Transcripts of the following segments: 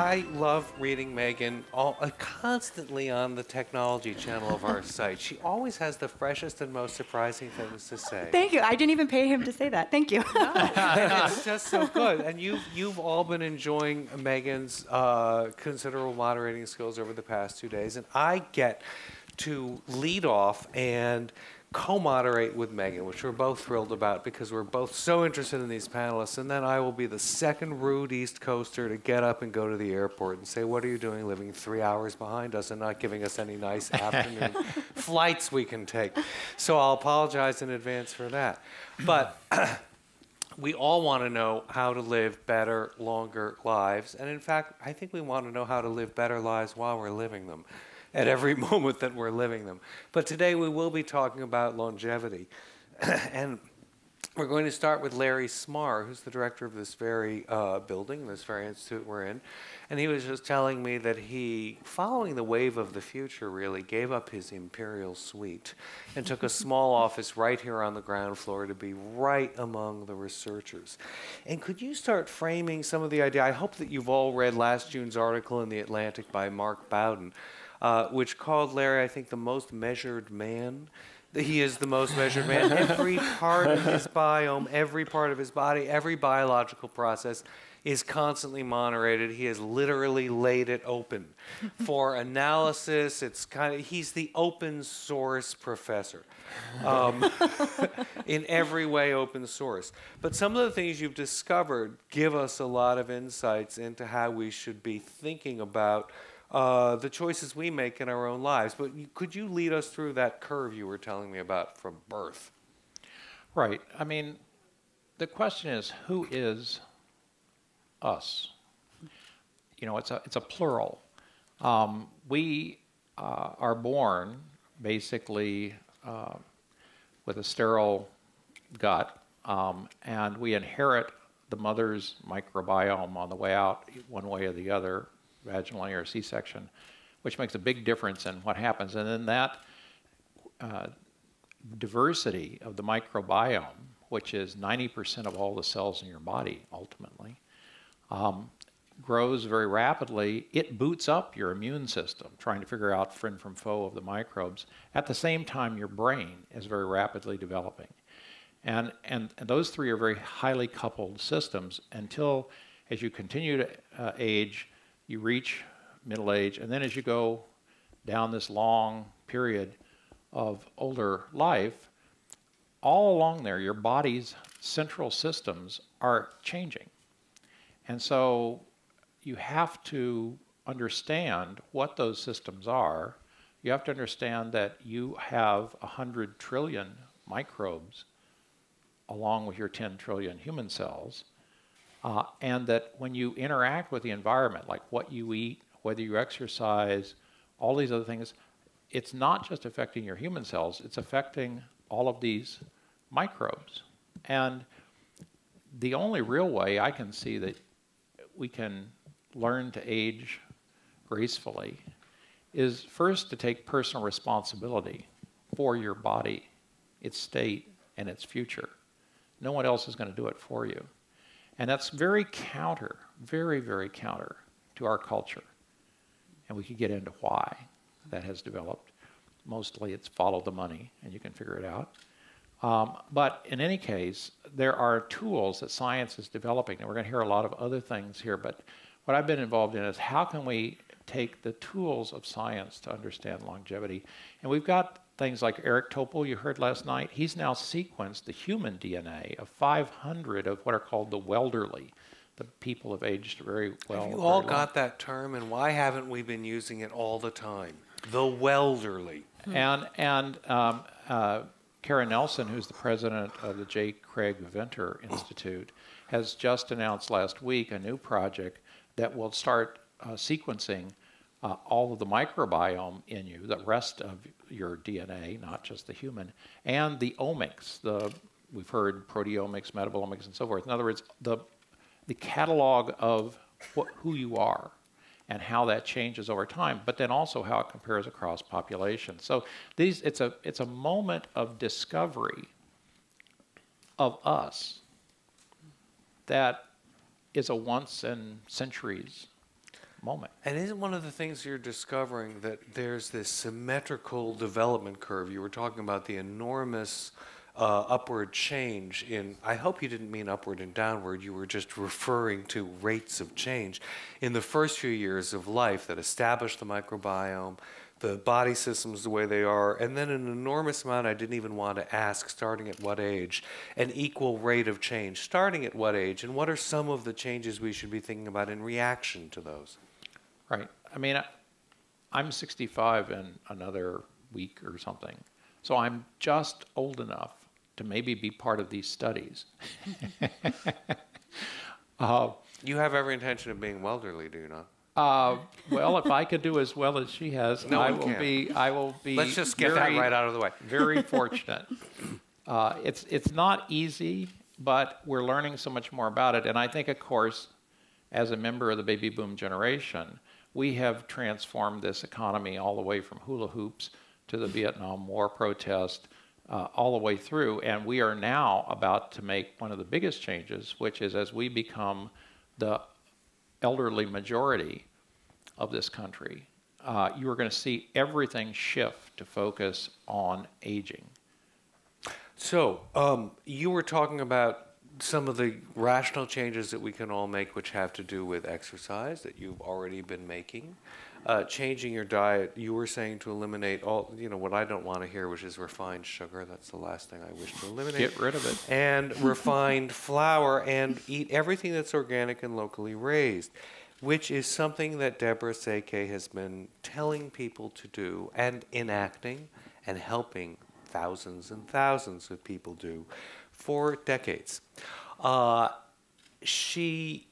I love reading Megan all, uh, constantly on the technology channel of our site. She always has the freshest and most surprising things to say. Thank you. I didn't even pay him to say that. Thank you. it's just so good. And you've, you've all been enjoying Megan's uh, considerable moderating skills over the past two days. And I get to lead off and co-moderate with Megan, which we're both thrilled about because we're both so interested in these panelists. And then I will be the second rude East Coaster to get up and go to the airport and say, what are you doing living three hours behind us and not giving us any nice afternoon flights we can take? So I'll apologize in advance for that. But we all want to know how to live better, longer lives. And in fact, I think we want to know how to live better lives while we're living them at every moment that we're living them. But today we will be talking about longevity. and we're going to start with Larry Smarr, who's the director of this very uh, building, this very institute we're in. And he was just telling me that he, following the wave of the future, really gave up his imperial suite and took a small office right here on the ground floor to be right among the researchers. And could you start framing some of the idea? I hope that you've all read last June's article in The Atlantic by Mark Bowden uh, which called Larry, I think, the most measured man. He is the most measured man. every part of his biome, every part of his body, every biological process is constantly moderated. He has literally laid it open for analysis. It's kind of he's the open source professor, um, in every way open source. But some of the things you've discovered give us a lot of insights into how we should be thinking about uh, the choices we make in our own lives. But could you lead us through that curve you were telling me about from birth? Right. I mean, the question is who is us? You know, it's a, it's a plural. Um, we uh, are born basically uh, with a sterile gut, um, and we inherit the mother's microbiome on the way out, one way or the other, vaginally or C-section, which makes a big difference in what happens. And then that uh, diversity of the microbiome, which is 90% of all the cells in your body ultimately, um, grows very rapidly. It boots up your immune system, trying to figure out friend from foe of the microbes. At the same time, your brain is very rapidly developing. And, and, and those three are very highly coupled systems until, as you continue to uh, age, you reach middle age, and then as you go down this long period of older life, all along there, your body's central systems are changing. And so you have to understand what those systems are. You have to understand that you have 100 trillion microbes along with your 10 trillion human cells. Uh, and that when you interact with the environment, like what you eat, whether you exercise, all these other things, it's not just affecting your human cells, it's affecting all of these microbes. And the only real way I can see that we can learn to age gracefully is first to take personal responsibility for your body, its state, and its future. No one else is going to do it for you. And that's very counter, very, very counter to our culture. And we could get into why that has developed. Mostly it's follow the money, and you can figure it out. Um, but in any case, there are tools that science is developing, and we're going to hear a lot of other things here. But what I've been involved in is how can we take the tools of science to understand longevity? And we've got things like Eric Topol, you heard last night. He's now sequenced the human DNA of 500 of what are called the wellderly, the people have aged very well. Have you all got that term, and why haven't we been using it all the time? The wellderly. And and um, uh, Karen Nelson, who's the president of the J. Craig Venter Institute, has just announced last week a new project that will start uh, sequencing uh, all of the microbiome in you, the rest of your DNA, not just the human, and the omics. The we've heard proteomics, metabolomics, and so forth. In other words, the the catalog of what, who you are and how that changes over time, but then also how it compares across populations. So these, it's a, it's a moment of discovery of us that is a once in centuries moment. And isn't one of the things you're discovering that there's this symmetrical development curve? You were talking about the enormous uh, upward change in, I hope you didn't mean upward and downward, you were just referring to rates of change in the first few years of life that established the microbiome, the body systems the way they are, and then an enormous amount I didn't even want to ask, starting at what age, an equal rate of change, starting at what age, and what are some of the changes we should be thinking about in reaction to those? Right. I mean, I, I'm 65 in another week or something. So I'm just old enough to maybe be part of these studies. uh, You have every intention of being wellderly, do you not? uh, well, if I could do as well as she has, No I will can. be. I will be. Let's just get very, that right out of the way. very fortunate. Uh, it's it's not easy, but we're learning so much more about it. And I think, of course, as a member of the baby boom generation, we have transformed this economy all the way from hula hoops to the Vietnam War protest, uh, all the way through. And we are now about to make one of the biggest changes, which is as we become the elderly majority of this country, uh, you are going to see everything shift to focus on aging. So, um, you were talking about some of the rational changes that we can all make, which have to do with exercise that you've already been making. Uh, changing your diet, you were saying to eliminate all, you know, what I don't want to hear, which is refined sugar. That's the last thing I wish to eliminate. Get rid of it. And refined flour and eat everything that's organic and locally raised, which is something that Deborah Szekely has been telling people to do and enacting and helping thousands and thousands of people do for decades. Uh, she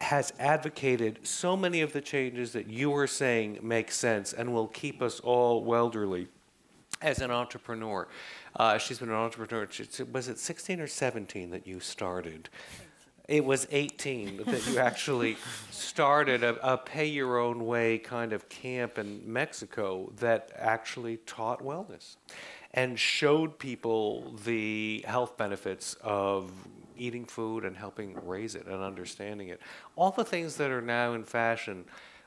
has advocated so many of the changes that you were saying make sense and will keep us all wellderly as an entrepreneur. Uh, she's been an entrepreneur. Was it 16 or 17 that you started? It was 18 that you actually started a, a pay your own way kind of camp in Mexico that actually taught wellness and showed people the health benefits of eating food and helping raise it and understanding it. All the things that are now in fashion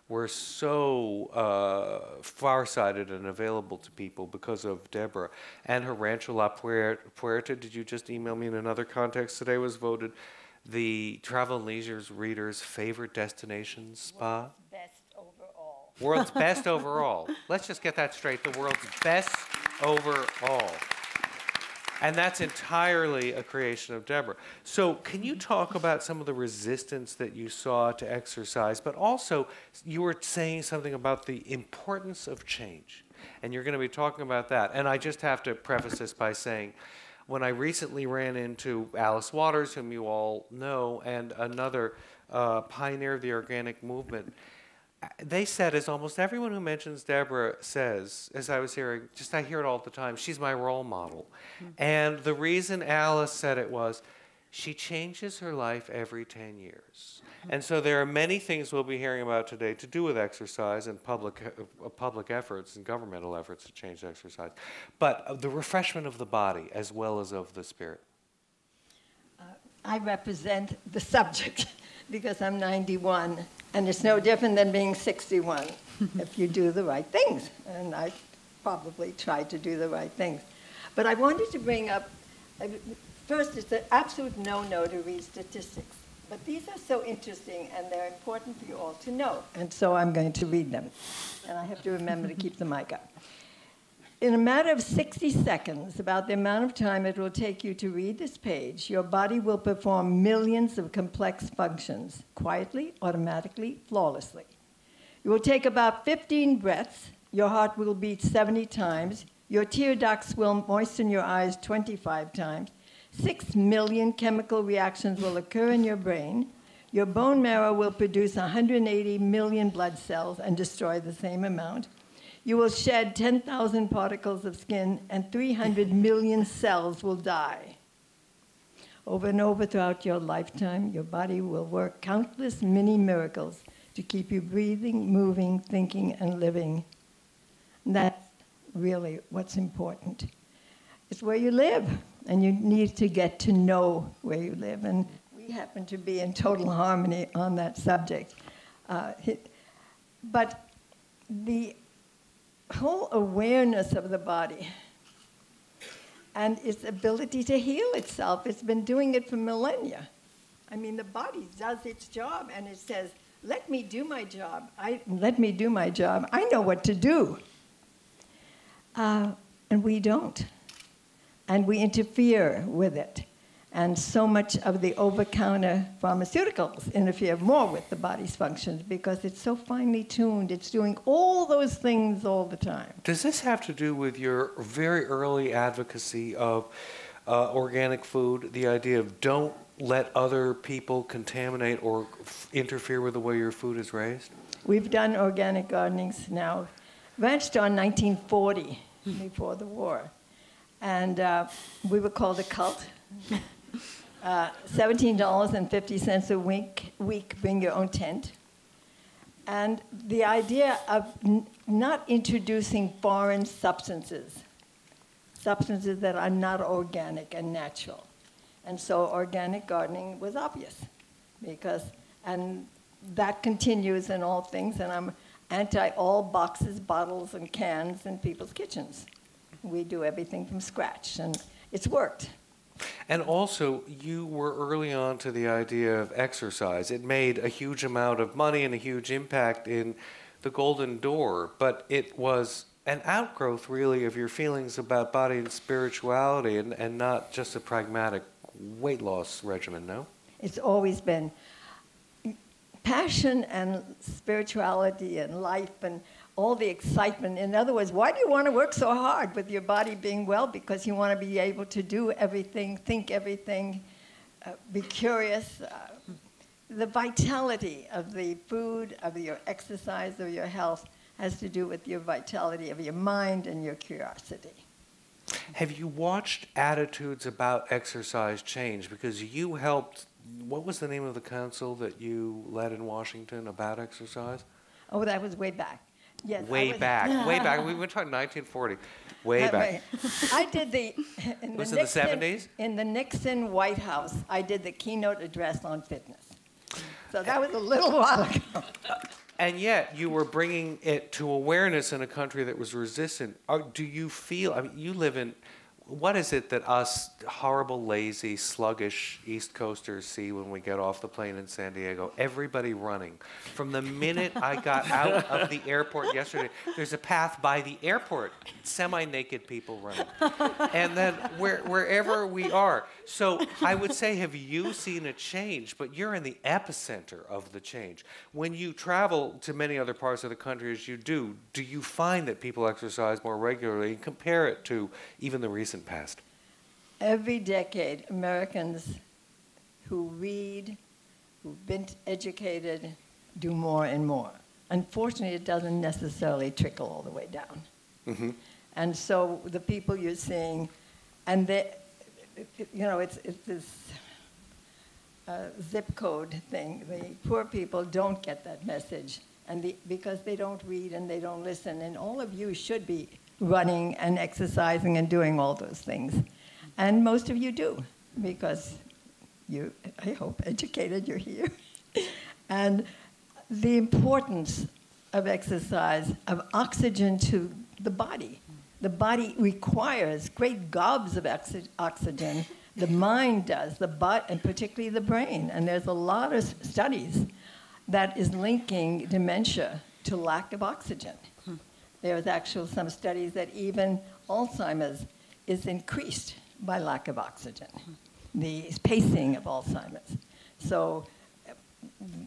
were so uh, farsighted and available to people because of Deborah. And her Rancho La Puerta, did you just email me in another context today, was voted the Travel and Leisure's readers' favorite destination spa? best overall. World's best overall. Let's just get that straight. The world's best overall. And that's entirely a creation of Deborah. So, can you talk about some of the resistance that you saw to exercise, but also you were saying something about the importance of change, and you're going to be talking about that. And I just have to preface this by saying, when I recently ran into Alice Waters, whom you all know, and another uh, pioneer of the organic movement, they said, as almost everyone who mentions Deborah says, as I was hearing, just I hear it all the time, she's my role model. And the reason Alice said it was, she changes her life every 10 years. And so there are many things we'll be hearing about today to do with exercise and public, uh, public efforts and governmental efforts to change exercise. But uh, the refreshment of the body as well as of the spirit. I represent the subject because I'm 91, and it's no different than being 61 if you do the right things. And I probably tried to do the right things. But I wanted to bring up, uh, first, it's an absolute no-no to read statistics. But these are so interesting and they're important for you all to know. And so I'm going to read them. And I have to remember to keep the mic up. In a matter of 60 seconds, about the amount of time it will take you to read this page, your body will perform millions of complex functions quietly, automatically, flawlessly. You will take about 15 breaths, your heart will beat 70 times, your tear ducts will moisten your eyes 25 times, Six million chemical reactions will occur in your brain. Your bone marrow will produce 180 million blood cells and destroy the same amount. You will shed 10,000 particles of skin, and 300 million cells will die. Over and over throughout your lifetime, your body will work countless mini miracles to keep you breathing, moving, thinking, and living. And that's really what's important. It's where you live and you need to get to know where you live. And we happen to be in total harmony on that subject. Uh, but the whole awareness of the body and its ability to heal itself, it's been doing it for millennia. I mean, the body does its job and it says, let me do my job. I, let me do my job. I know what to do. Uh, and we don't and we interfere with it. And so much of the over counter pharmaceuticals interfere more with the body's functions because it's so finely tuned. It's doing all those things all the time. Does this have to do with your very early advocacy of uh, organic food? The idea of don't let other people contaminate or f- interfere with the way your food is raised? We've done organic gardenings now. Ranch in 1940, before the war and uh, we were called a cult. Uh, $17.50 a week, week, bring your own tent. And the idea of not introducing foreign substances, substances that are not organic and natural. And so organic gardening was obvious because, and that continues in all things, and I'm anti all boxes, bottles, and cans in people's kitchens. We do everything from scratch, and it's worked. And also, you were early on to the idea of exercise. It made a huge amount of money and a huge impact in the Golden Door, but it was an outgrowth, really, of your feelings about body and spirituality and, and not just a pragmatic weight loss regimen, no? It's always been passion and spirituality and life and all the excitement. In other words, why do you want to work so hard with your body being well? Because you want to be able to do everything, think everything, uh, be curious. Uh, the vitality of the food, of your exercise, of your health has to do with your vitality of your mind and your curiosity. Have you watched attitudes about exercise change? Because you helped, what was the name of the council that you led in Washington about exercise? Oh, that was way back. Yes, way back, way back. We were talking 1940, way uh, back. I did the in was the it Nixon, the 70s? In the Nixon White House, I did the keynote address on fitness. So that was a little while ago. And yet, you were bringing it to awareness in a country that was resistant. Are, do you feel? I mean, you live in what is it that us horrible, lazy, sluggish East Coasters see when we get off the plane in San Diego? Everybody running. From the minute I got out of the airport yesterday, there's a path by the airport, semi naked people running. And then where, wherever we are. So I would say, have you seen a change? But you're in the epicenter of the change. When you travel to many other parts of the country as you do, do you find that people exercise more regularly and compare it to even the recent recent past? Every decade, Americans who read, who've been educated, do more and more. Unfortunately, it doesn't necessarily trickle all the way down. Mm-hmm. And so the people you're seeing, and they, you know, it's, it's this uh, zip code thing. The poor people don't get that message, and the, because they don't read and they don't listen. And all of you should be running and exercising and doing all those things. And most of you do, because you, I hope, educated, you're here. and the importance of exercise, of oxygen to the body. The body requires great gobs of oxygen The mind does, the butt, and particularly the brain. And there's a lot of studies that is linking dementia to lack of oxygen. There's actually some studies that even Alzheimer's is increased by lack of oxygen, the pacing of Alzheimer's. So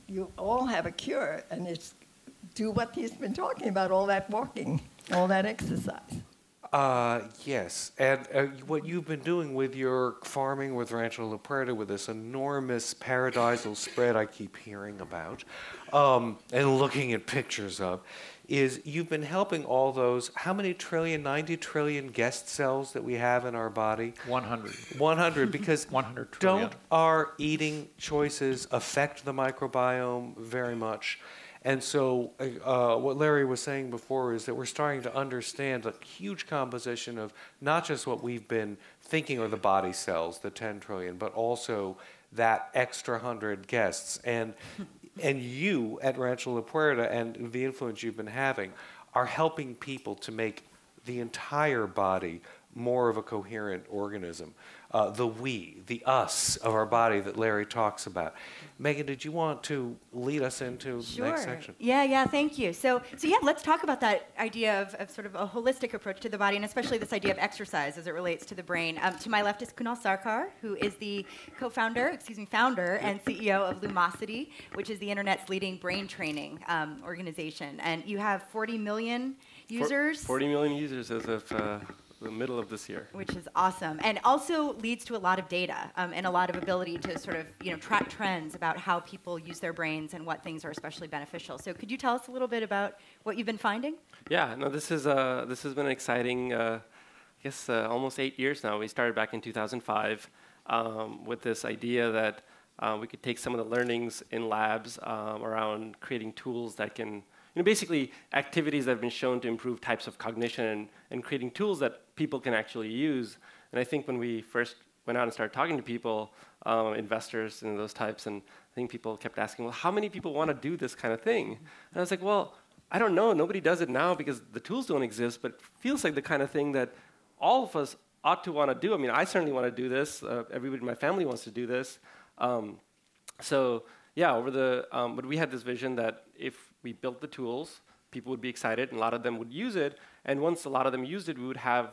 you all have a cure, and it's do what he's been talking about all that walking, all that exercise. Uh, yes, and uh, what you've been doing with your farming with Rancho La Puerta, with this enormous paradisal spread I keep hearing about, um, and looking at pictures of, is you've been helping all those, how many trillion, 90 trillion guest cells that we have in our body? 100. 100, because 100 trillion. don't our eating choices affect the microbiome very much? And so, uh, what Larry was saying before is that we're starting to understand a huge composition of not just what we've been thinking are the body cells, the 10 trillion, but also that extra 100 guests. And and you at Rancho La Puerta and the influence you've been having are helping people to make the entire body more of a coherent organism. Uh, the we, the us of our body that Larry talks about. Megan, did you want to lead us into Sure. the next section? Yeah, yeah, thank you. So, so yeah, let's talk about that idea of, of sort of a holistic approach to the body, and especially this idea of exercise as it relates to the brain. Um, to my left is Kunal Sarkar, who is the co-founder, excuse me, founder and CEO of Lumosity, which is the internet's leading brain training um, organization. And you have 40 million users. 40 million users as of uh, the middle of this year. which is awesome and also leads to a lot of data um, and a lot of ability to sort of you know track trends about how people use their brains and what things are especially beneficial so could you tell us a little bit about what you've been finding Yeah, no, this is uh, this has been an exciting. Uh, I guess uh, almost eight years now. We started back in 2005 um, with this idea that uh, we could take some of the learnings in labs um, around creating tools that can, you know, basically activities that have been shown to improve types of cognition and, and creating tools that people can actually use. And I think when we first went out and started talking to people, um, investors and those types, and I think people kept asking, well, how many people want to do this kind of thing? And I was like, well, I don't know. Nobody does it now because the tools don't exist, but feels like the kind of thing that all of us ought to want to do. I mean, I certainly want to do this. Uh, everybody in my family wants to do this. Um, so yeah, over the um, but we had this vision that if we built the tools, people would be excited, and a lot of them would use it. And once a lot of them used it, we would have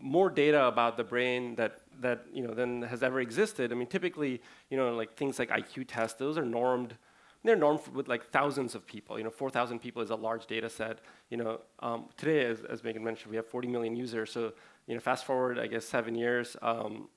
more data about the brain that that you know than has ever existed. I mean, typically, you know, like things like IQ tests, those are normed. They're normed with like thousands of people. You know, 4,000 people is a large data set. You know, um, today, as, as Megan mentioned, we have 40 million users. So, you know, fast forward, I guess, seven years, um,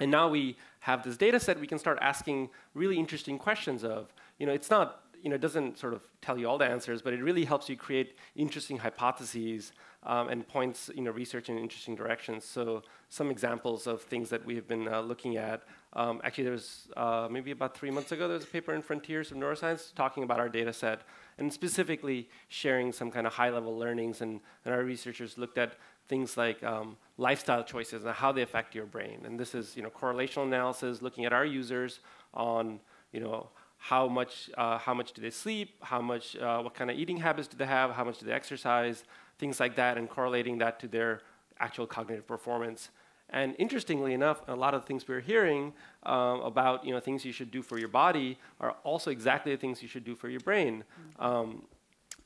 and now we have this data set we can start asking really interesting questions of. You know, it's not, you know, it doesn't sort of tell you all the answers, but it really helps you create interesting hypotheses um, and points, you know, research in interesting directions. So some examples of things that we have been uh, looking at. Um, actually, there was uh, maybe about three months ago, there was a paper in Frontiers of Neuroscience talking about our data set and specifically sharing some kind of high-level learnings. And, and our researchers looked at things like um, lifestyle choices and how they affect your brain. And this is, you know, correlational analysis, looking at our users on, you know, how much, uh, how much do they sleep, how much, uh, what kind of eating habits do they have, how much do they exercise, things like that, and correlating that to their actual cognitive performance. And interestingly enough, a lot of the things we're hearing um, about, you know, things you should do for your body are also exactly the things you should do for your brain. Um,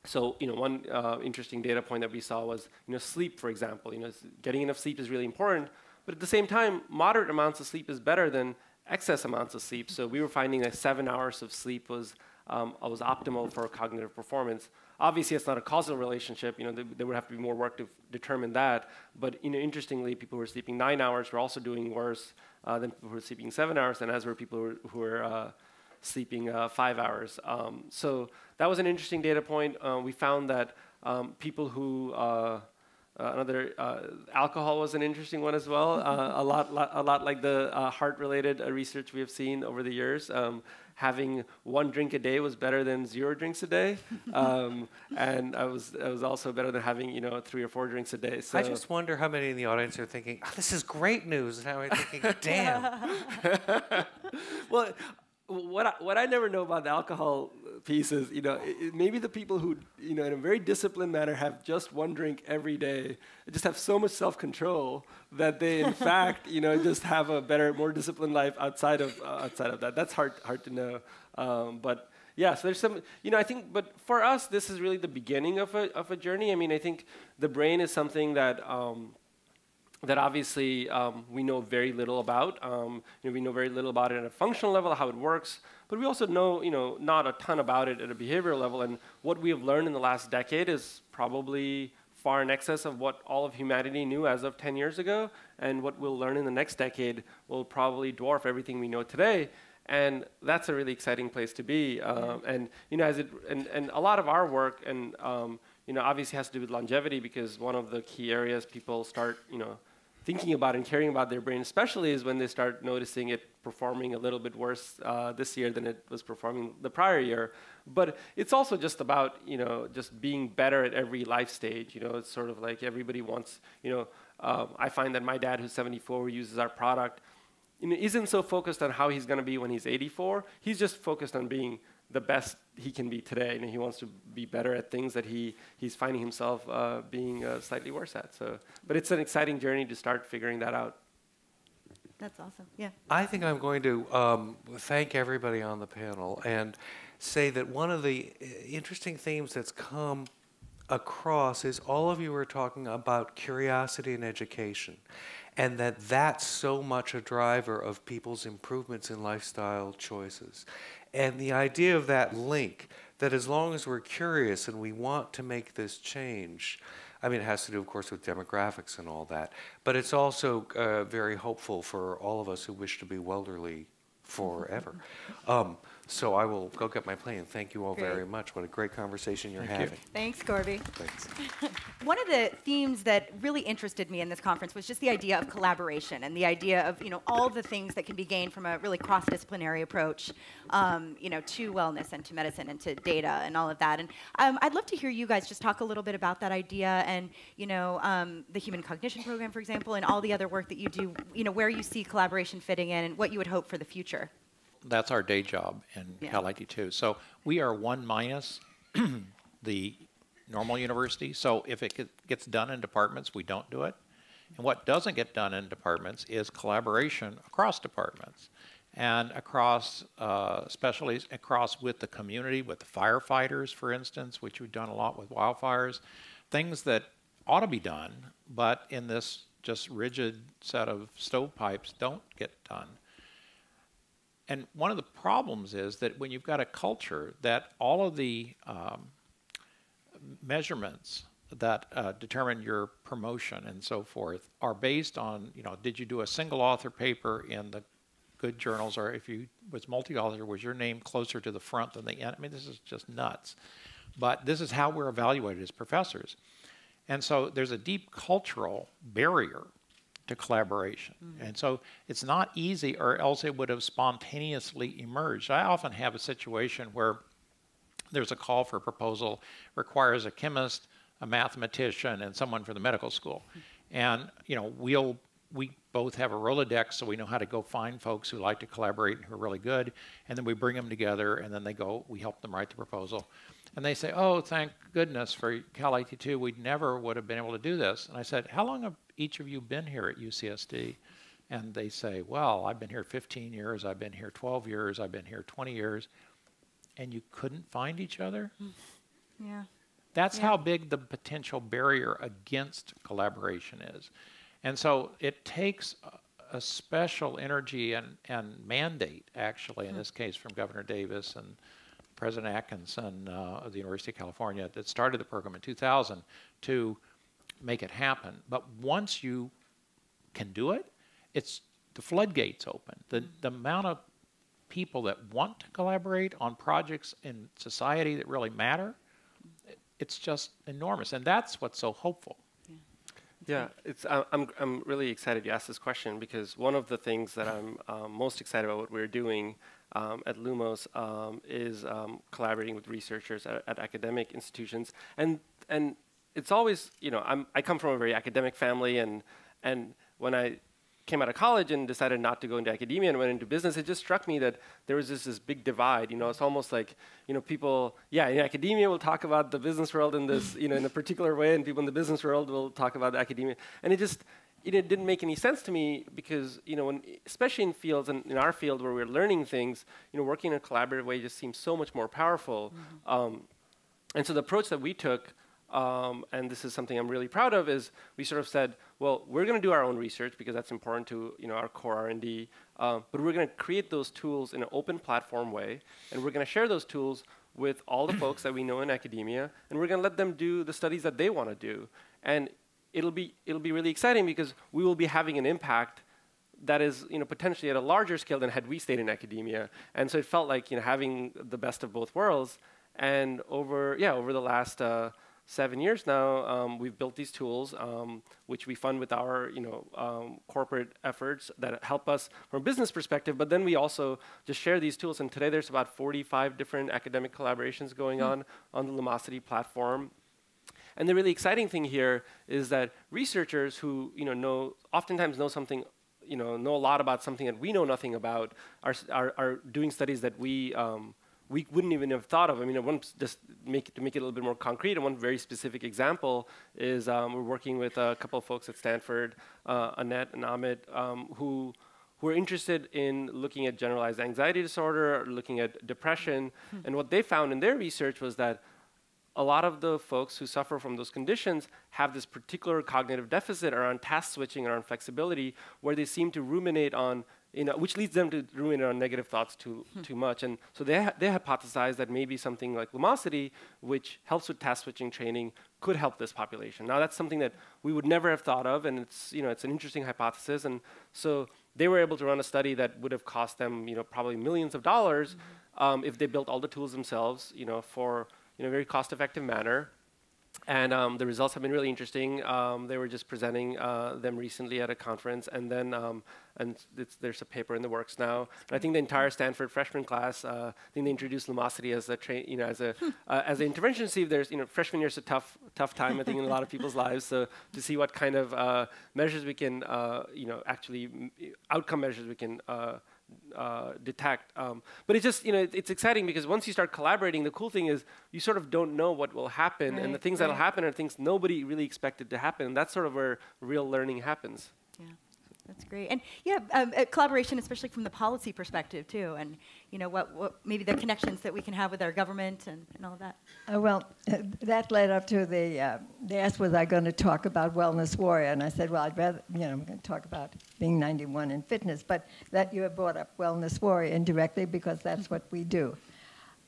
so, you know, one uh, interesting data point that we saw was, you know, sleep, for example. You know, getting enough sleep is really important, but at the same time, moderate amounts of sleep is better than excess amounts of sleep. So we were finding that seven hours of sleep was um, was optimal for cognitive performance. Obviously, it's not a causal relationship. You know, there, would have to be more work to determine that. But you know, interestingly, people who were sleeping nine hours were also doing worse uh, than people who were sleeping seven hours, and as were people who were, who were uh, sleeping uh, five hours. Um, so that was an interesting data point. Uh, we found that um, people who uh, another uh, alcohol was an interesting one as well. Uh, a lot, lot, a lot like the uh, heart-related uh, research we have seen over the years. Um, having one drink a day was better than zero drinks a day, um, and I was, it was also better than having you know three or four drinks a day. So I just wonder how many in the audience are thinking, oh, this is great news. And how I'm thinking, damn. well, what I, what I never know about the alcohol pieces. You know, it, it, maybe the people who, you know, in a very disciplined manner have just one drink every day, just have so much self-control that they, in fact, you know, just have a better, more disciplined life outside of uh, outside of that. That's hard hard to know, um, but. Yeah, so there's some, you know, I think, but for us, this is really the beginning of a, of a journey. I mean, I think the brain is something that, um, that obviously um, we know very little about. Um, you know, we know very little about it at a functional level, how it works, but we also know, you know, not a ton about it at a behavioral level. And what we have learned in the last decade is probably far in excess of what all of humanity knew as of 10 years ago. And what we'll learn in the next decade will probably dwarf everything we know today. And that's a really exciting place to be. Um, and you know, as it and, and a lot of our work and um, you know obviously has to do with longevity because one of the key areas people start you know thinking about and caring about their brain, especially is when they start noticing it performing a little bit worse uh, this year than it was performing the prior year. But it's also just about you know just being better at every life stage. You know, it's sort of like everybody wants. You know, um, I find that my dad, who's 74, uses our product. Isn't so focused on how he's going to be when he's 84. He's just focused on being the best he can be today, and he wants to be better at things that he he's finding himself uh, being uh, slightly worse at. So, but it's an exciting journey to start figuring that out. That's awesome. Yeah. I think I'm going to um, thank everybody on the panel and say that one of the uh, interesting themes that's come across is all of you are talking about curiosity and education and that that's so much a driver of people's improvements in lifestyle choices and the idea of that link, that as long as we're curious and we want to make this change, I mean, it has to do, of course, with demographics and all that, but it's also uh, very hopeful for all of us who wish to be wellderly forever. Um, so I will go get my plane. Thank you all Great. very much. What a great conversation you're Thank you. having. Thanks, Corby. Thanks. One of the themes that really interested me in this conference was just the idea of collaboration and the idea of you know all the things that can be gained from a really cross-disciplinary approach, um, you know, to wellness and to medicine and to data and all of that. And um, I'd love to hear you guys just talk a little bit about that idea and you know um, the Human Cognition Program, for example, and all the other work that you do. You know, where you see collaboration fitting in and what you would hope for the future. That's our day job in Yeah. Calit2. So we are one minus the normal university. So if it gets done in departments, we don't do it. And what doesn't get done in departments is collaboration across departments and across uh, specialties, across with the community, with the firefighters, for instance, which we've done a lot with wildfires, things that ought to be done, but in this just rigid set of stovepipes don't get done. And one of the problems is that when you've got a culture that all of the um, measurements that uh, determine your promotion and so forth are based on, you know, did you do a single author paper in the good journals, or if you was multi-author, was your name closer to the front than the end? I mean, this is just nuts. But this is how we're evaluated as professors. And so there's a deep cultural barrier to collaboration. Mm-hmm. And so it's not easy, or else it would have spontaneously emerged. I often have a situation where there's a call for a proposal, requires a chemist, a mathematician, and someone from the medical school. Mm-hmm. And, you know, we'll, we both have a Rolodex, so we know how to go find folks who like to collaborate and who are really good. And then we bring them together, and then they go, we help them write the proposal. And they say, oh, thank goodness for Calit2, we never would have been able to do this. And I said, how long have each of you been here at UCSD? And they say, well, I've been here 15 years, I've been here 12 years, I've been here 20 years. And you couldn't find each other? Hmm. Yeah. That's Yeah. how big the potential barrier against collaboration is. And so it takes a, a special energy and, and mandate, actually, in hmm. this case from Governor Davis and President Atkinson uh, of the University of California that started the program in 2000 to make it happen. But once you can do it, it's the floodgates open. The, the amount of people that want to collaborate on projects in society that really matter, it's just enormous. And that's what's so hopeful. Yeah, it's, I- I'm, I'm really excited you asked this question because one of the things that I'm um, most excited about what we're doing um, at Lumos um, is um, collaborating with researchers at, at academic institutions. And, and it's always, you know, I'm, I come from a very academic family and, and when I came out of college and decided not to go into academia and went into business, it just struck me that there was just this big divide. You know, it's almost like you know people, yeah, in academia will talk about the business world in this, you know, in a particular way, and people in the business world will talk about the academia, and it just it didn't make any sense to me because you know, when, especially in fields and in our field where we're learning things, you know, working in a collaborative way just seems so much more powerful. Mm-hmm. Um, and so the approach that we took um, and this is something I'm really proud of, is we sort of said, well, we're going to do our own research because that's important to you know our core R&D, uh, but we're going to create those tools in an open platform way, and we're going to share those tools with all the folks that we know in academia, and we're going to let them do the studies that they want to do, and it'll be it'll be really exciting because we will be having an impact that is you know potentially at a larger scale than had we stayed in academia, and so it felt like you know having the best of both worlds, and over yeah over the last uh, seven years now, um, we've built these tools, um, which we fund with our you know um, corporate efforts that help us from a business perspective. But then we also just share these tools. And today there's about 45 different academic collaborations going mm. on on the Lumosity platform. And the really exciting thing here is that researchers who you know know oftentimes know something you know know a lot about something that we know nothing about are are, are doing studies that we um, we wouldn't even have thought of. I mean, one just make to make it a little bit more concrete. And one very specific example is um, we're working with a couple of folks at Stanford, uh, Annette and Amit, um, who who are interested in looking at generalized anxiety disorder, or looking at depression. Hmm. And what they found in their research was that a lot of the folks who suffer from those conditions have this particular cognitive deficit around task switching, around flexibility, where they seem to ruminate on you know, which leads them to ruminate on negative thoughts too, hmm. too much. And so they, ha- they hypothesized that maybe something like Lumosity, which helps with task switching training, could help this population. Now that's something that we would never have thought of, and it's, you know, it's an interesting hypothesis. And so they were able to run a study that would have cost them, you know, probably millions of dollars mm-hmm. um, if they built all the tools themselves, you know, for you know, a very cost-effective manner. And um, the results have been really interesting. Um, they were just presenting uh, them recently at a conference, and then um, and there's a paper in the works now. And I think the entire Stanford freshman class, uh, I think they introduced Lumosity as a train, you know, as a hmm. uh, as an intervention. See if there's, you know, freshman year's a tough tough time I think in a lot of people's lives. So to see what kind of uh, measures we can, uh, you know, actually outcome measures we can uh, detect. Um, but it's just, you know, it, it's exciting because once you start collaborating, the cool thing is you sort of don't know what will happen. Right, and the things right. that'll happen are things nobody really expected to happen. And that's sort of where real learning happens. That's great, and yeah, um, uh, collaboration, especially from the policy perspective too, and you know what, what maybe the connections that we can have with our government and, and all of that. Uh, well, uh, that led up to the. Uh, they asked was I going to talk about wellness warrior, and I said, well, I'd rather you know I'm going to talk about being 91 and fitness, but that you have brought up wellness warrior indirectly because that's what we do.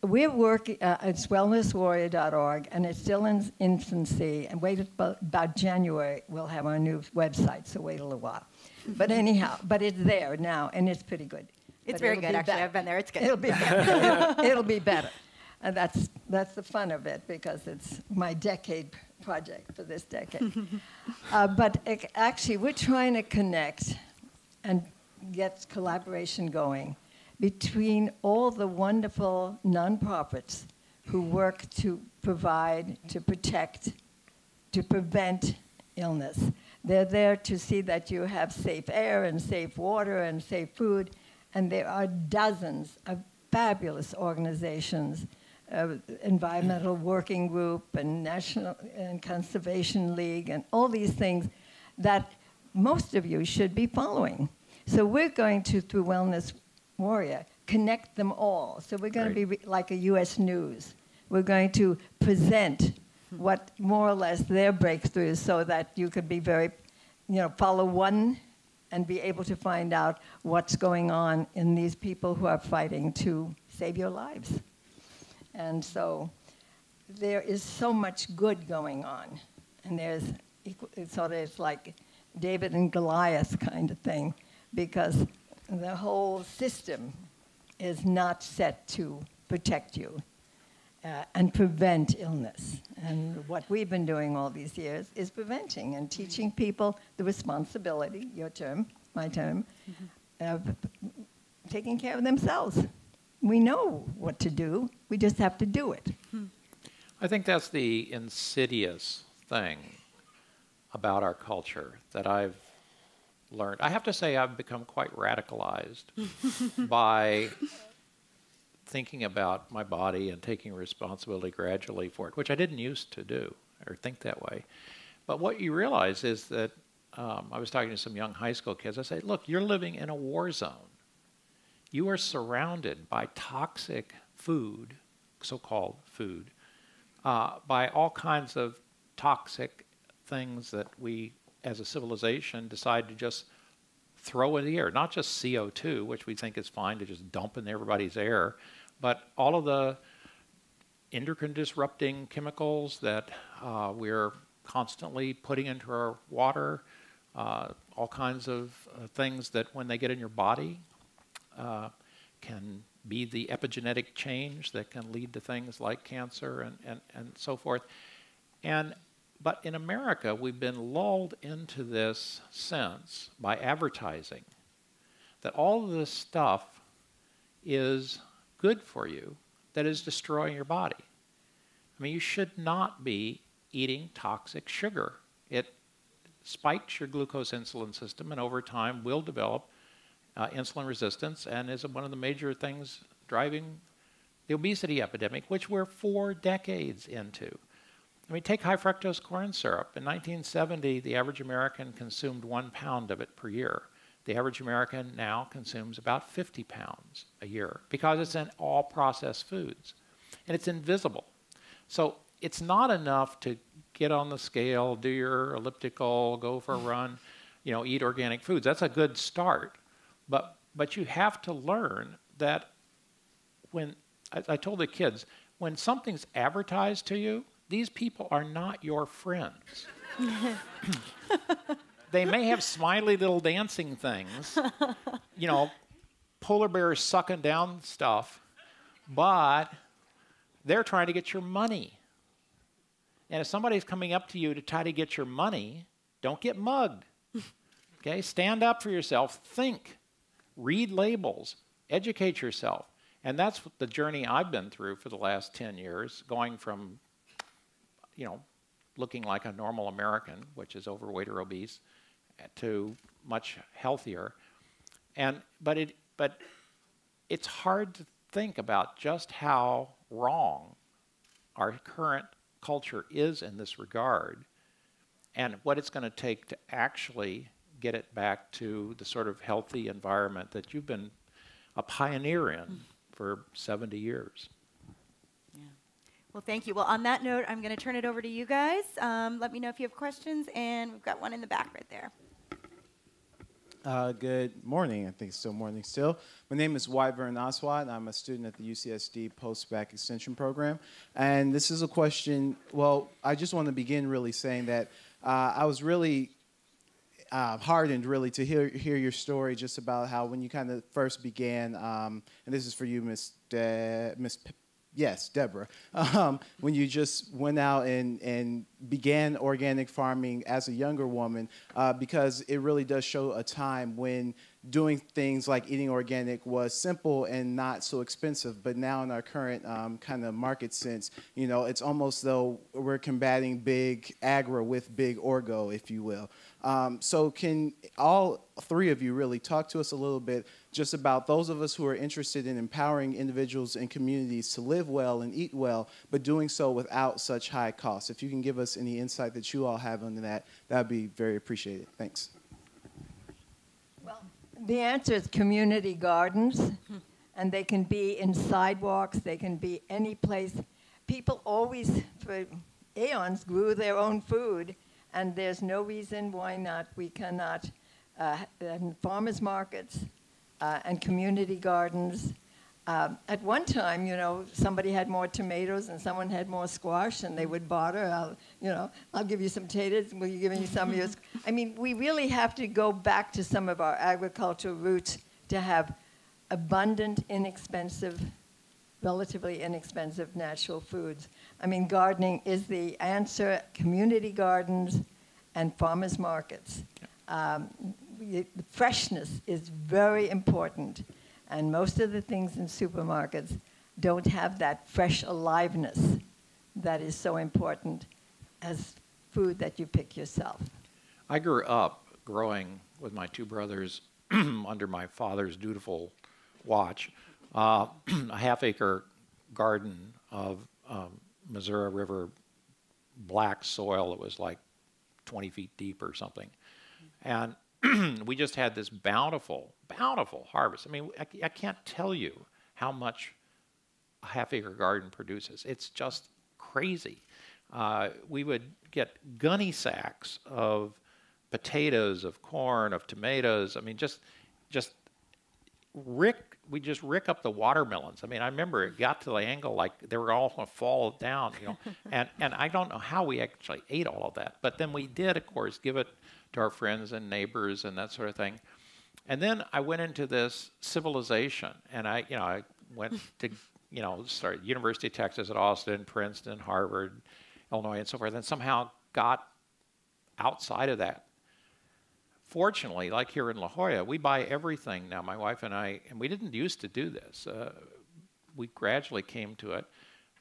We're working, uh, it's wellnesswarrior.org, and it's still in infancy. And wait about January, we'll have our new website, so wait a little while but anyhow, but it's there now, and it's pretty good. It's but very good, actually. I've been there. It's good. It'll be better. it'll, be better. And that's, that's the fun of it because it's my decade project for this decade. uh, but it, actually, we're trying to connect and get collaboration going between all the wonderful nonprofits who work to provide, to protect, to prevent illness. They're there to see that you have safe air and safe water and safe food. And there are dozens of fabulous organizations, uh, Environmental Working Group and National and Conservation League and all these things that most of you should be following. So we're going to, through Wellness Warrior, connect them all. So we're going to be like a U.S. News. We're going to present what more or less their breakthroughs so that you could be very, you know, follow one and be able to find out what's going on in these people who are fighting to save your lives. And so there is so much good going on. And there's sort of it's like David and Goliath kind of thing because the whole system is not set to protect you uh, and prevent illness. And what we've been doing all these years is preventing and teaching people the responsibility, your term, my term, mm-hmm. of taking care of themselves. We know what to do, we just have to do it. Hmm. I think that's the insidious thing about our culture that I've learned. I have to say, I've become quite radicalized by thinking about my body and taking responsibility gradually for it, which I didn't used to do or think that way. But what you realize is that um, I was talking to some young high school kids. I said, Look, you're living in a war zone. You are surrounded by toxic food, so called food, uh, by all kinds of toxic things that we as a civilization decide to just throw in the air. Not just CO2, which we think is fine to just dump in everybody's air, but all of the endocrine disrupting chemicals that uh, we're constantly putting into our water, uh, all kinds of uh, things that when they get in your body uh, can be the epigenetic change that can lead to things like cancer and, and, and so forth. And but in America, we've been lulled into this sense by advertising that all of this stuff is good for you that is destroying your body. I mean, you should not be eating toxic sugar. It spikes your glucose insulin system and over time will develop uh, insulin resistance and is one of the major things driving the obesity epidemic, which we're four decades into. I mean, take high fructose corn syrup. In 1970, the average American consumed one pound of it per year. The average American now consumes about 50 pounds a year because it's in all processed foods. And it's invisible. So it's not enough to get on the scale, do your elliptical, go for a run, you know, eat organic foods. That's a good start. But, but you have to learn that when, I, I told the kids, when something's advertised to you, these people are not your friends. they may have smiley little dancing things, you know, polar bears sucking down stuff, but they're trying to get your money. And if somebody's coming up to you to try to get your money, don't get mugged. Okay? Stand up for yourself, think, read labels, educate yourself. And that's the journey I've been through for the last 10 years, going from you know, looking like a normal American, which is overweight or obese, uh, to much healthier. And but it but it's hard to think about just how wrong our current culture is in this regard and what it's going to take to actually get it back to the sort of healthy environment that you've been a pioneer in mm. for 70 years. Well, thank you. Well, on that note, I'm going to turn it over to you guys. Um, let me know if you have questions, and we've got one in the back right there. Uh, good morning. I think it's still morning still. My name is Wyvern Aswad. And I'm a student at the UCSD Post-Bac Extension Program. And this is a question, well, I just want to begin really saying that uh, I was really uh, hardened really to hear, hear your story just about how when you kind of first began, um, and this is for you, Miss De- Miss P- Yes, Deborah. Um, when you just went out and, and began organic farming as a younger woman, uh, because it really does show a time when doing things like eating organic was simple and not so expensive. But now, in our current um, kind of market sense, you know, it's almost though we're combating big agro with big orgo, if you will. Um, so, can all three of you really talk to us a little bit just about those of us who are interested in empowering individuals and communities to live well and eat well, but doing so without such high costs? If you can give us any insight that you all have on that, that would be very appreciated. Thanks. Well, the answer is community gardens, and they can be in sidewalks, they can be any place. People always, for aeons, grew their own food and there's no reason why not we cannot uh, farmers markets uh, and community gardens. Uh, at one time, you know, somebody had more tomatoes and someone had more squash, and they would barter. I'll, you know, I'll give you some potatoes. Will you give me some of yours? I mean, we really have to go back to some of our agricultural roots to have abundant, inexpensive, relatively inexpensive natural foods. I mean, gardening is the answer. Community gardens and farmers markets. Um, the freshness is very important, and most of the things in supermarkets don't have that fresh aliveness that is so important as food that you pick yourself. I grew up growing with my two brothers under my father's dutiful watch uh, a half acre garden of um, Missouri River black soil that was like 20 feet deep or something. And we just had this bountiful, bountiful harvest. I mean, I, I can't tell you how much a half acre garden produces. It's just crazy. Uh, we would get gunny sacks of potatoes, of corn, of tomatoes. I mean, just just rick. We just rick up the watermelons. I mean, I remember it got to the angle like they were all going to fall down, you know. and and I don't know how we actually ate all of that, but then we did, of course, give it to our friends and neighbors and that sort of thing. And then I went into this civilization, and I, you know, I went to, you know, start University of Texas at Austin, Princeton, Harvard, Illinois, and so forth, and somehow got outside of that. Fortunately, like here in La Jolla, we buy everything now. My wife and I, and we didn't used to do this. Uh, we gradually came to it,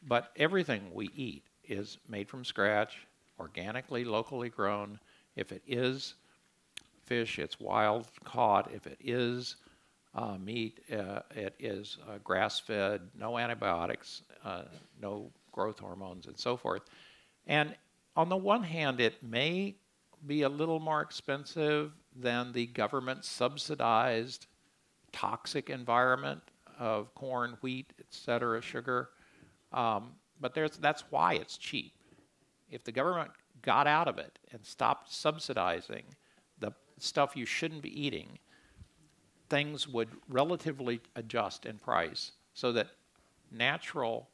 but everything we eat is made from scratch, organically, locally grown. If it is fish, it's wild caught. If it is uh, meat, uh, it is uh, grass fed, no antibiotics, uh, no growth hormones, and so forth. And on the one hand, it may be a little more expensive than the government subsidized toxic environment of corn, wheat, et cetera, sugar. Um, but that's why it's cheap. If the government got out of it and stopped subsidizing the stuff you shouldn't be eating, things would relatively adjust in price so that natural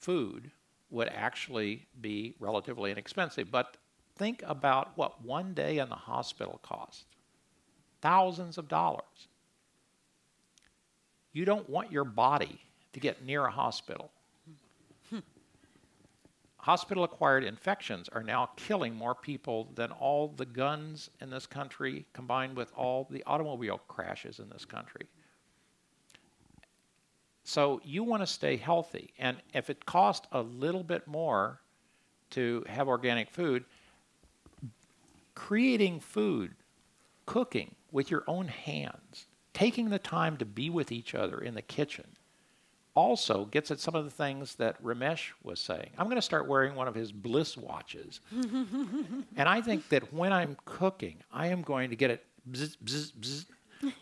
food would actually be relatively inexpensive. But think about what one day in the hospital costs thousands of dollars. You don't want your body to get near a hospital. Hospital acquired infections are now killing more people than all the guns in this country combined with all the automobile crashes in this country. So you want to stay healthy. And if it costs a little bit more to have organic food, creating food, cooking with your own hands, taking the time to be with each other in the kitchen, also gets at some of the things that Ramesh was saying. I'm going to start wearing one of his bliss watches. and I think that when I'm cooking, I am going to get it bzz, bzz, bzz,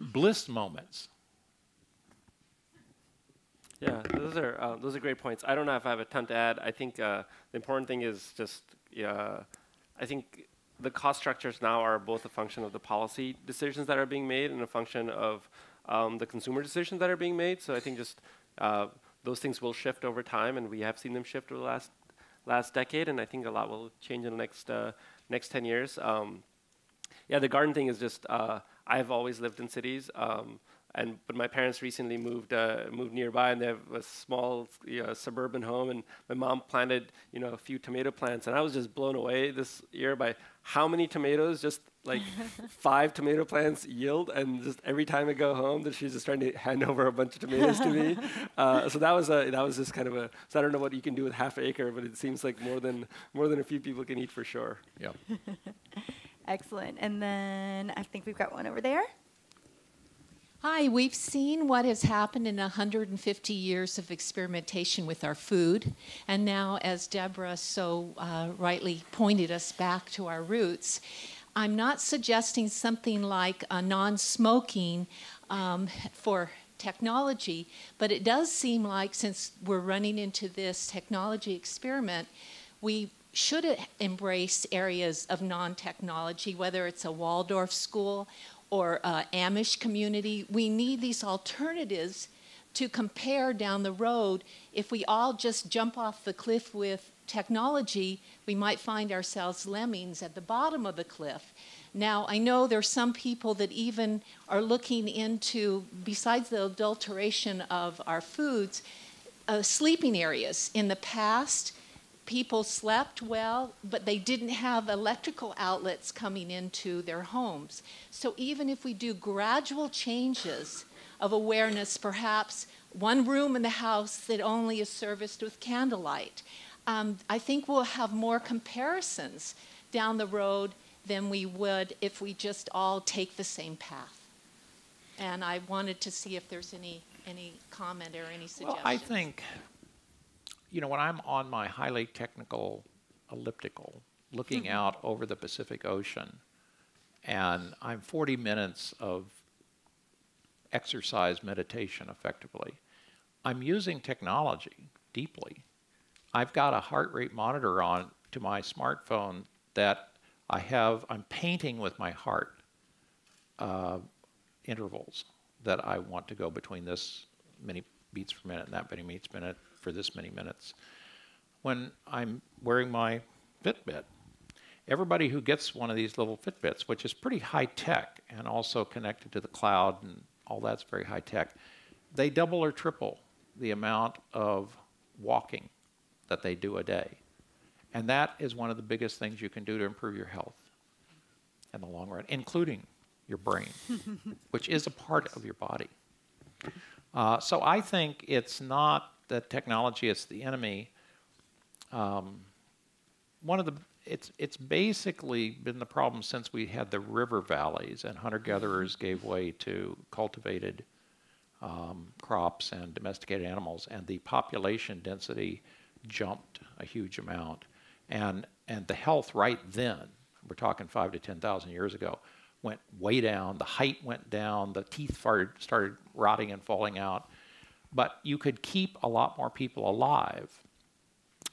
bliss moments. Yeah, those are uh, those are great points. I don't know if I have a ton to add. I think uh, the important thing is just, yeah, I think the cost structures now are both a function of the policy decisions that are being made and a function of um, the consumer decisions that are being made. So I think just uh, those things will shift over time, and we have seen them shift over the last last decade, and I think a lot will change in the next uh, next 10 years. Um, yeah, the garden thing is just uh, I've always lived in cities. Um, and but my parents recently moved uh, moved nearby, and they have a small you know, suburban home. And my mom planted you know a few tomato plants, and I was just blown away this year by how many tomatoes just like five tomato plants yield. And just every time I go home, that she's just trying to hand over a bunch of tomatoes to me. Uh, so that was a that was just kind of a. So I don't know what you can do with half acre, but it seems like more than more than a few people can eat for sure. Yeah. Excellent. And then I think we've got one over there. Hi, we've seen what has happened in 150 years of experimentation with our food. And now, as Deborah so uh, rightly pointed us back to our roots, I'm not suggesting something like a non smoking um, for technology, but it does seem like since we're running into this technology experiment, we should embrace areas of non technology, whether it's a Waldorf school or uh, Amish community. We need these alternatives to compare down the road. If we all just jump off the cliff with technology, we might find ourselves lemmings at the bottom of the cliff. Now, I know there's some people that even are looking into, besides the adulteration of our foods, uh, sleeping areas. In the past, people slept well, but they didn't have electrical outlets coming into their homes. So even if we do gradual changes of awareness, perhaps one room in the house that only is serviced with candlelight, um, I think we'll have more comparisons down the road than we would if we just all take the same path. And I wanted to see if there's any, any comment or any suggestions. Well, I think, you know, when I'm on my highly technical elliptical, looking Mm-hmm. out over the Pacific Ocean, and I'm 40 minutes of exercise meditation effectively, I'm using technology deeply. I've got a heart rate monitor on to my smartphone that I have, I'm painting with my heart uh, intervals that I want to go between this many beats per minute and that many beats per minute for this many minutes. When I'm wearing my Fitbit, everybody who gets one of these little Fitbits, which is pretty high tech and also connected to the cloud and all that's very high tech, they double or triple the amount of walking that they do a day. And that is one of the biggest things you can do to improve your health in the long run, including your brain, which is a part of your body. Uh, so I think it's not the technology, it's the enemy. Um, one of the it's it's basically been the problem since we had the river valleys and hunter gatherers gave way to cultivated um, crops and domesticated animals, and the population density jumped a huge amount, and and the health right then we're talking five to ten thousand years ago went way down. The height went down. The teeth started rotting and falling out, but you could keep a lot more people alive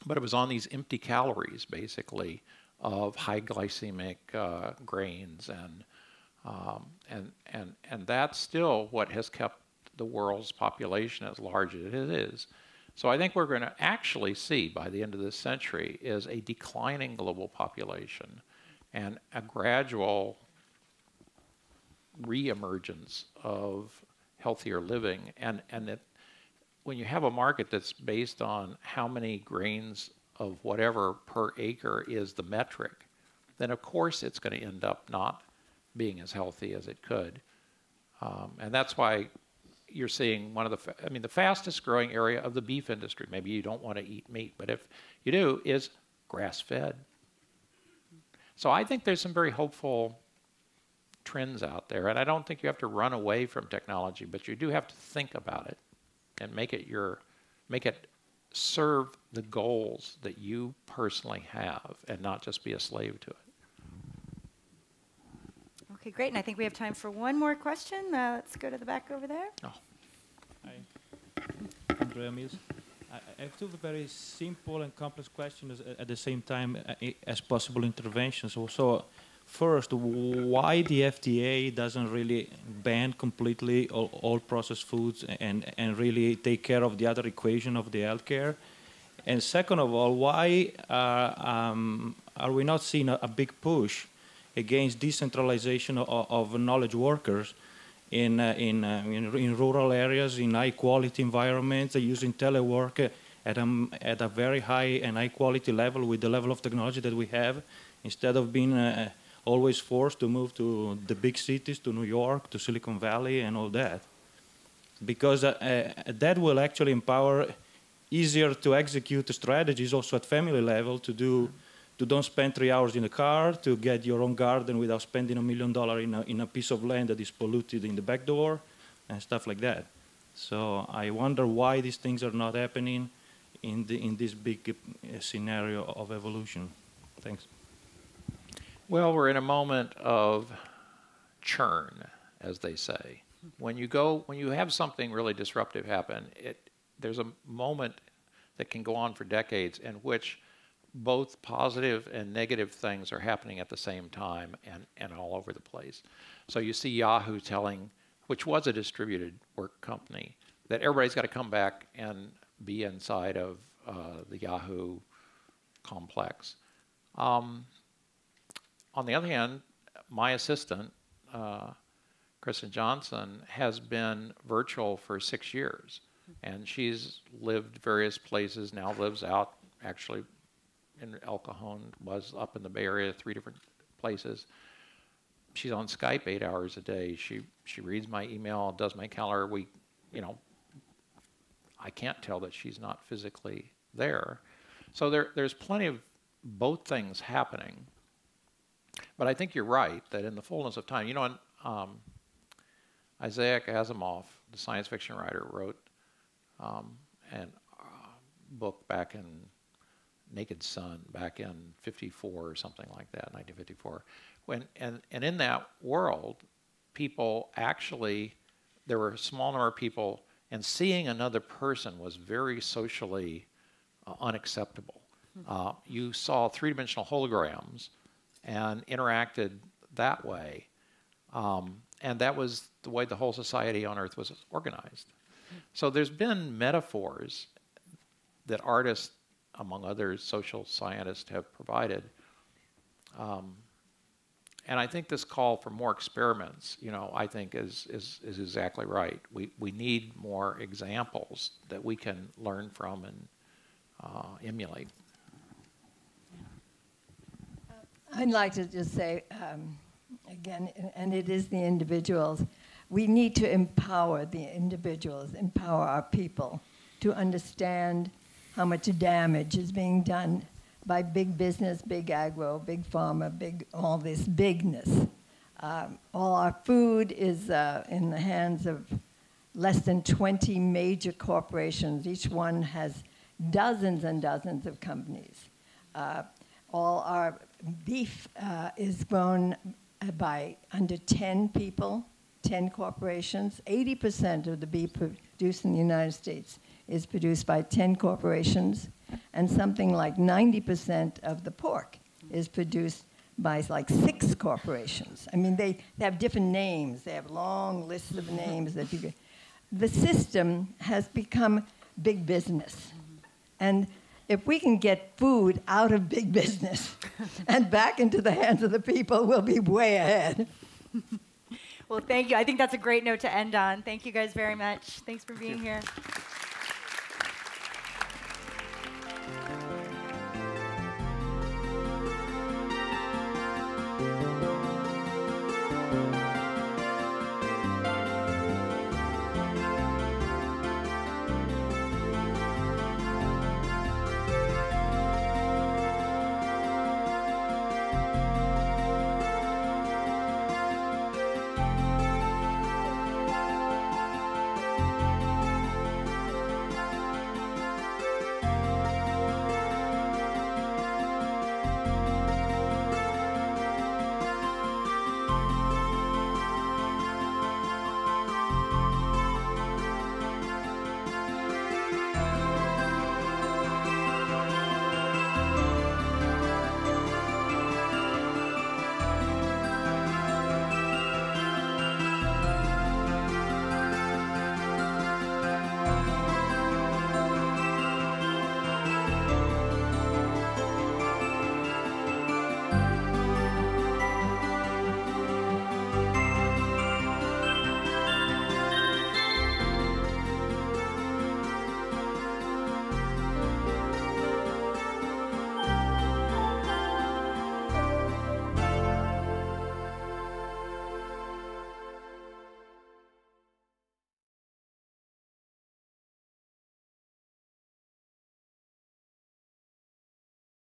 but it was on these empty calories, basically, of high glycemic uh, grains, and um, and and and that's still what has kept the world's population as large as it is. So I think we're going to actually see by the end of this century is a declining global population, and a gradual reemergence of healthier living, and and it when you have a market that's based on how many grains of whatever per acre is the metric, then of course it's going to end up not being as healthy as it could. Um, and that's why you're seeing one of the, I mean, the fastest growing area of the beef industry, maybe you don't want to eat meat, but if you do, is grass fed. So I think there's some very hopeful trends out there. And I don't think you have to run away from technology, but you do have to think about it and make it your make it serve the goals that you personally have and not just be a slave to it. Okay, great. And I think we have time for one more question. Uh, let's go to the back over there. Oh. Hi, Andrea Mills. I I have two very simple and complex questions at the same time uh, as possible interventions. So, so first, why the FDA doesn't really ban completely all, all processed foods and, and really take care of the other equation of the healthcare? And second of all, why uh, um, are we not seeing a, a big push against decentralization of, of knowledge workers in, uh, in, uh, in, in rural areas, in high quality environments, using telework at a, at a very high and high quality level with the level of technology that we have, instead of being uh, always forced to move to the big cities, to New York, to Silicon Valley, and all that. Because uh, uh, that will actually empower easier to execute strategies also at family level to do to don't spend three hours in the car to get your own garden without spending a million dollars in a, in a piece of land that is polluted in the back door and stuff like that. So I wonder why these things are not happening in, the, in this big uh, scenario of evolution. Thanks. Well, we're in a moment of churn, as they say. When you go, when you have something really disruptive happen, it, there's a moment that can go on for decades in which both positive and negative things are happening at the same time and, and all over the place. So you see Yahoo telling, which was a distributed work company, that everybody's got to come back and be inside of uh, the Yahoo complex. Um, on the other hand, my assistant, uh, Kristen Johnson, has been virtual for six years. And she's lived various places, now lives out actually in El Cajon, was up in the Bay Area, three different places. She's on Skype eight hours a day. She she reads my email, does my calendar. We, you know, I can't tell that she's not physically there. So there there's plenty of both things happening. But I think you're right that in the fullness of time, you know, um, Isaac Asimov, the science fiction writer, wrote um, an uh, book back in Naked Sun, back in 54 or something like that, 1954. When, and, and in that world, people actually, there were a small number of people, and seeing another person was very socially uh, unacceptable. Hmm. Uh, you saw three dimensional holograms and interacted that way. Um, and that was the way the whole society on Earth was organized. So there's been metaphors that artists, among others, social scientists, have provided. Um, and I think this call for more experiments, you know, I think is, is, is exactly right. We, we need more examples that we can learn from and uh, emulate. I'd like to just say, um, again, and it is the individuals, we need to empower the individuals, empower our people to understand how much damage is being done by big business, big agro, big pharma, big all this bigness. Um, all our food is uh, in the hands of less than 20 major corporations. Each one has dozens and dozens of companies. Uh, all our beef uh, is grown by under 10 people, 10 corporations. 80% of the beef produced in the United States is produced by 10 corporations, and something like 90% of the pork is produced by like six corporations. I mean, they, they have different names. They have long lists of names that you can. The system has become big business. And if we can get food out of big business and back into the hands of the people, we'll be way ahead. well, thank you. I think that's a great note to end on. Thank you guys very much. Thanks for being here.